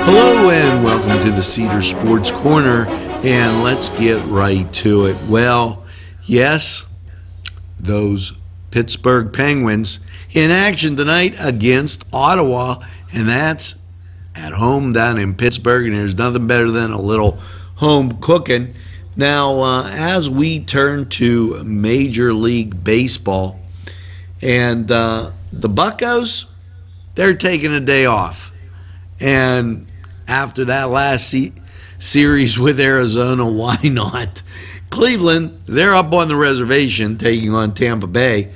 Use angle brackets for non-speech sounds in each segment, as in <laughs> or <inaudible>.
Hello and welcome to the Cedar Sports Corner, and let's get right to it. Well, yes, those Pittsburgh Penguins in action tonight against Ottawa, and that's at home down in Pittsburgh, and there's nothing better than a little home cooking. Now, uh, as we turn to Major League Baseball, and uh, the Buccos, they're taking a day off. And after that last se- series with Arizona, <laughs> why not? Cleveland, they're up on the reservation taking on Tampa Bay.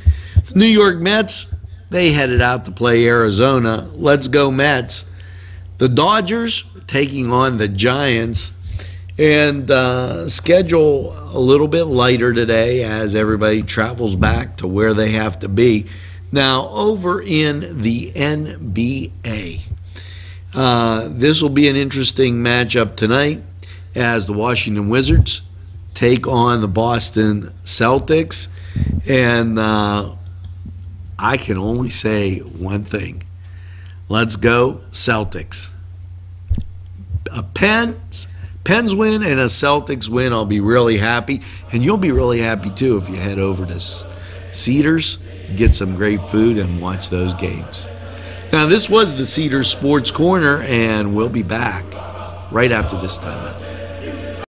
The New York Mets, they headed out to play Arizona. Let's go, Mets. The Dodgers taking on the Giants. And uh, schedule a little bit lighter today as everybody travels back to where they have to be. Now, over in the NBA, uh, this will be an interesting matchup tonight as the Washington Wizards take on the Boston Celtics. And uh, I can only say one thing let's go, Celtics. A Pens, Pens win and a Celtics win, I'll be really happy. And you'll be really happy too if you head over to Cedars, get some great food, and watch those games. Now, this was the Cedars Sports Corner, and we'll be back right after this timeout.